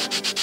you